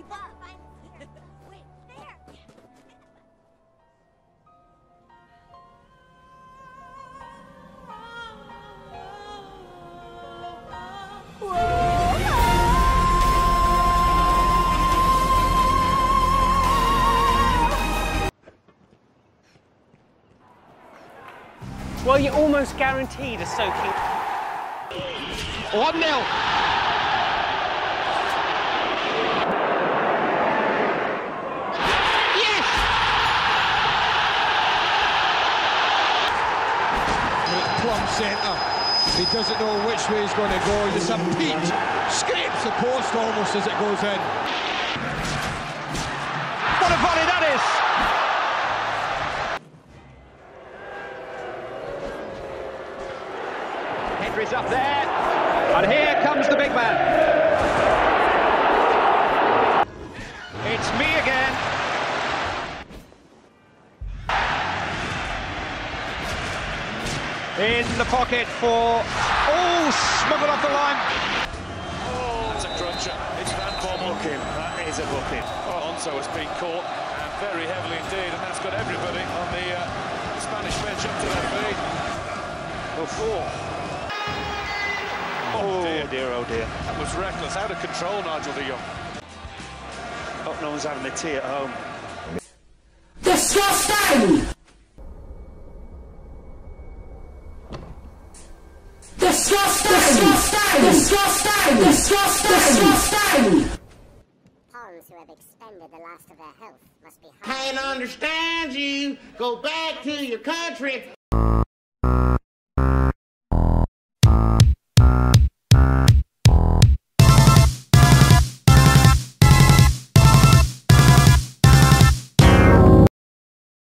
keep up. Wait, there! Well, you're almost guaranteed a soaking. 1 plumb centre. He doesn't know which way he's going to go. There's a peach. Scrapes the post almost as it goes in. What a volley that is! Henry's up there. And here comes the big man. In the pocket for. Oh, smuggled off the line. That's a cruncher. It's Van Bommel. Booking. That is a booking. Oh, Alonso has been caught and very heavily indeed, and that's got everybody on the uh, Spanish bench up to their feet. Oh, four. Oh, dear. dear, oh dear. That was reckless. Out of control, Nigel de Jong. Hope no one's having a tea at home. Disgusting! Disgusting! Disgusting! Disgusting! Disgusting! Disgusting! Pawns who have expended the last of their health must be Can't understand you. Go back to your country.